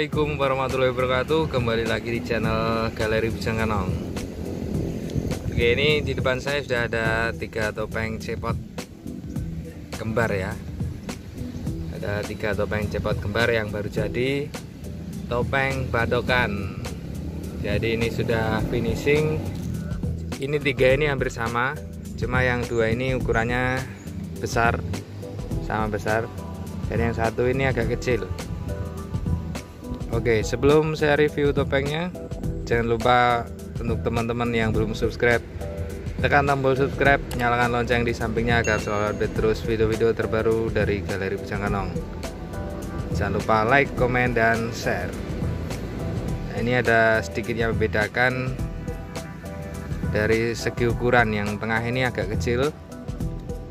Assalamualaikum warahmatullahi wabarakatuh. Kembali lagi di channel Galeri Bujang Kanong. Oke ini di depan saya sudah ada tiga topeng cepot kembar ya. Ada tiga topeng cepot kembar yang baru jadi Topeng badokan Jadi ini sudah finishing. Ini tiga ini hampir sama Cuma yang dua ini ukurannya besar Sama besar. Dan yang satu ini agak kecil Oke, sebelum saya review topengnya, jangan lupa untuk teman-teman yang belum subscribe, tekan tombol subscribe, nyalakan lonceng di sampingnya agar selalu update terus video-video terbaru dari Galeri Bujang Kanong. Jangan lupa like, komen, dan share. Nah, ini ada sedikit yang membedakan dari segi ukuran yang tengah ini agak kecil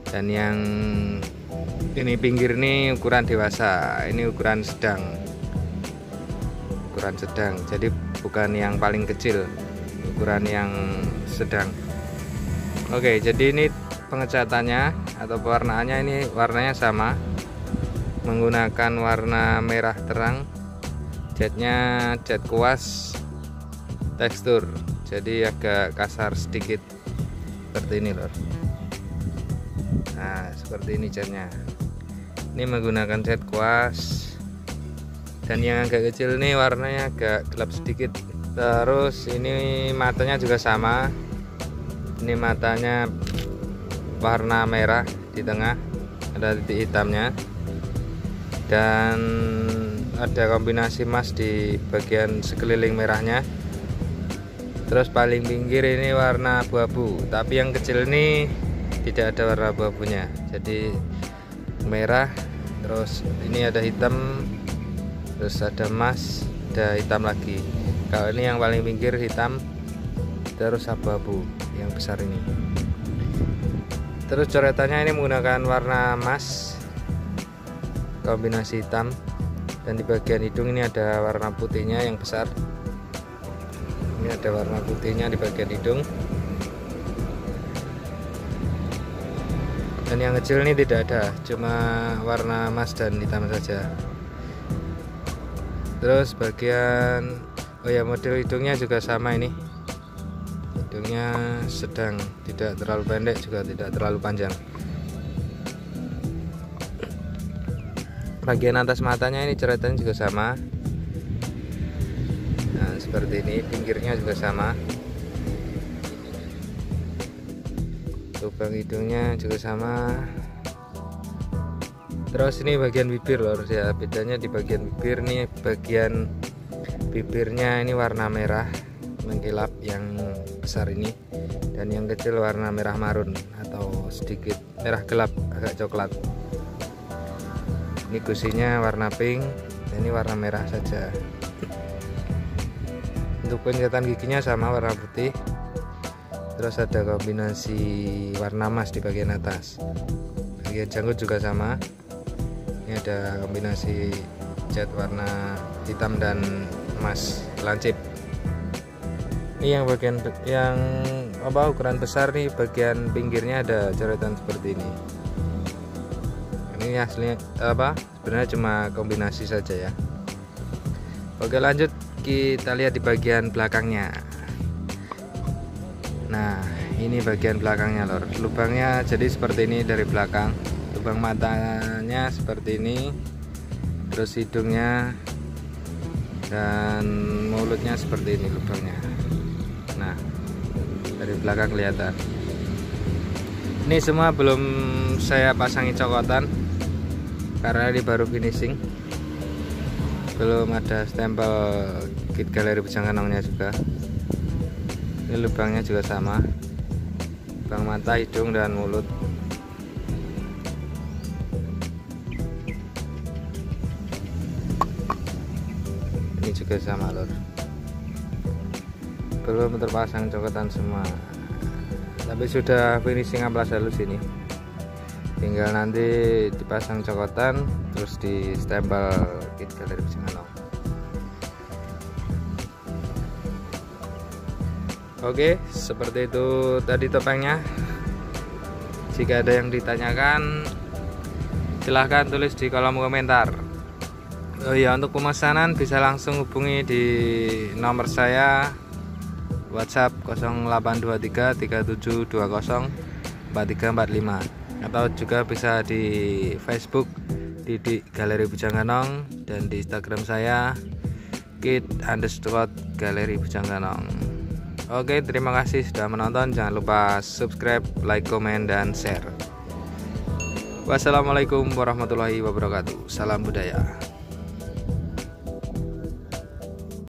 dan yang ini pinggir ini ukuran dewasa, ini ukuran sedang ukuran sedang. Jadi bukan yang paling kecil ukuran yang sedang. Oke jadi ini pengecatannya atau pewarnaannya ini warnanya sama menggunakan warna merah terang. Catnya cat kuas tekstur jadi agak kasar sedikit. Seperti ini lor nah seperti ini catnya ini menggunakan cat kuas dan yang agak kecil ini warnanya agak gelap sedikit. Terus ini matanya juga sama. Ini matanya warna merah di tengah ada titik hitamnya. Dan ada kombinasi emas di bagian sekeliling merahnya. Terus paling pinggir ini warna abu-abu. Tapi yang kecil ini tidak ada warna abu-abunya. Jadi merah terus ini ada hitam terus ada emas ada hitam lagi. Kalau ini yang paling pinggir hitam terus abu-abu yang besar ini. Terus coretannya ini menggunakan warna emas kombinasi hitam. Dan di bagian hidung ini ada warna putihnya yang besar. Ini ada warna putihnya di bagian hidung. Dan yang kecil ini tidak ada cuma warna emas dan hitam saja terus bagian oh ya model hidungnya juga sama ini. Hidungnya sedang tidak terlalu pendek juga tidak terlalu panjang. Bagian atas matanya ini ceretannya juga sama. Nah seperti ini pinggirnya juga sama. Lubang hidungnya juga sama terus ini bagian bibir loh ya. Bedanya di bagian bibir nih bagian bibirnya ini warna merah mengkilap yang besar ini dan yang kecil warna merah marun atau sedikit merah gelap agak coklat. Ini gusinya warna pink dan ini warna merah saja. Untuk pencetan giginya sama warna putih. Terus ada kombinasi warna emas di bagian atas. Bagian janggut juga sama ini ada kombinasi cat warna hitam dan emas lancip. Ini yang bagian yang apa ukuran besar nih bagian pinggirnya ada coretan seperti ini. Ini aslinya apa sebenarnya cuma kombinasi saja ya. Oke lanjut kita lihat di bagian belakangnya. Nah ini bagian belakangnya lor lubangnya jadi seperti ini dari belakang. Lubang matanya seperti ini. Terus hidungnya dan mulutnya seperti ini lubangnya. Nah dari belakang kelihatan. Ini semua belum saya pasangi cokotan karena ini baru finishing. Belum ada stempel kit galeri bujang kanongnya juga. Ini lubangnya juga sama lubang mata hidung dan mulut. Ini juga sama lor belum terpasang cokotan semua. Tapi sudah finishing amplas halus ini. Tinggal nanti dipasang cokotan terus di stempel kit galeri Singalong Oke seperti itu tadi topengnya. Jika ada yang ditanyakan silahkan tulis di kolom komentar. Oh iya untuk pemesanan bisa langsung hubungi di nomor saya WhatsApp 0823 3720 4345 atau juga bisa di Facebook di, Galeri Bujangganong dan di Instagram saya kit underscore Galeri Bujangganong Oke terima kasih sudah menonton. Jangan lupa subscribe like comment dan share. Wassalamualaikum warahmatullahi wabarakatuh. Salam budaya